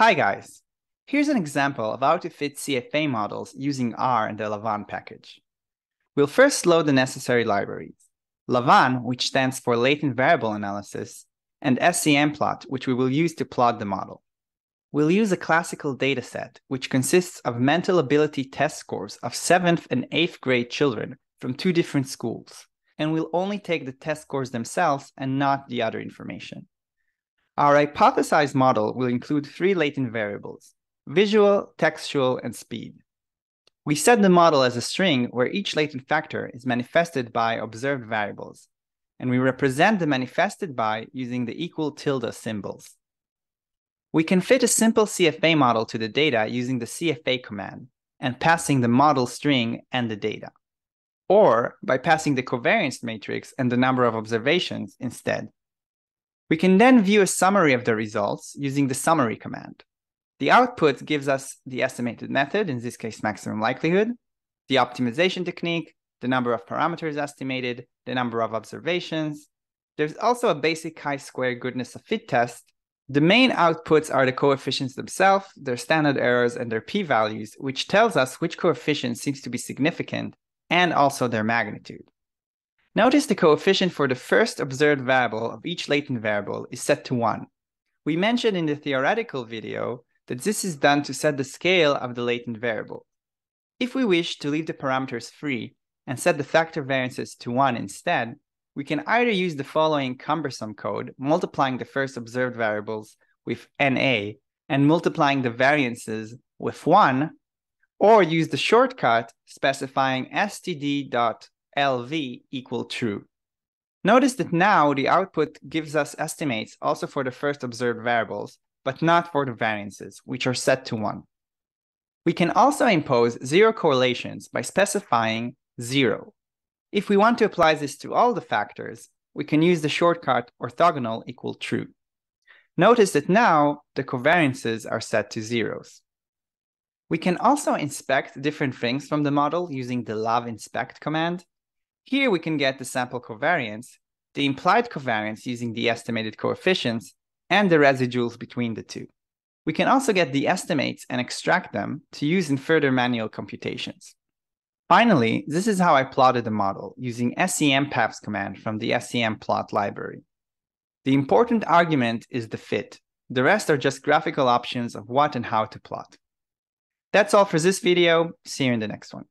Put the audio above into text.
Hi guys! Here's an example of how to fit CFA models using R and the Lavaan package. We'll first load the necessary libraries. Lavaan, which stands for Latent Variable Analysis, and SEMplot, which we will use to plot the model. We'll use a classical dataset, which consists of mental ability test scores of 7th and 8th grade children from two different schools, and we'll only take the test scores themselves and not the other information. Our hypothesized model will include three latent variables, visual, textual, and speed. We set the model as a string where each latent factor is manifested by observed variables, and we represent the manifested by using the equal tilde symbols. We can fit a simple CFA model to the data using the CFA command and passing the model string and the data, or by passing the covariance matrix and the number of observations instead. We can then view a summary of the results using the summary command. The output gives us the estimated method, in this case maximum likelihood, the optimization technique, the number of parameters estimated, the number of observations. There's also a basic chi-square goodness of fit test. The main outputs are the coefficients themselves, their standard errors, and their p-values, which tells us which coefficient seems to be significant, and also their magnitude. Notice the coefficient for the first observed variable of each latent variable is set to 1. We mentioned in the theoretical video that this is done to set the scale of the latent variable. If we wish to leave the parameters free and set the factor variances to 1 instead, we can either use the following cumbersome code, multiplying the first observed variables with NA and multiplying the variances with 1, or use the shortcut specifying std LV equal true. Notice that now the output gives us estimates also for the first observed variables, but not for the variances, which are set to 1. We can also impose zero correlations by specifying 0. If we want to apply this to all the factors, we can use the shortcut orthogonal equal true. Notice that now the covariances are set to zeros. We can also inspect different things from the model using the lav inspect command, here we can get the sample covariance, the implied covariance using the estimated coefficients, and the residuals between the two. We can also get the estimates and extract them to use in further manual computations. Finally, this is how I plotted the model using semPaths command from the SEMplot library. The important argument is the fit. The rest are just graphical options of what and how to plot. That's all for this video. See you in the next one.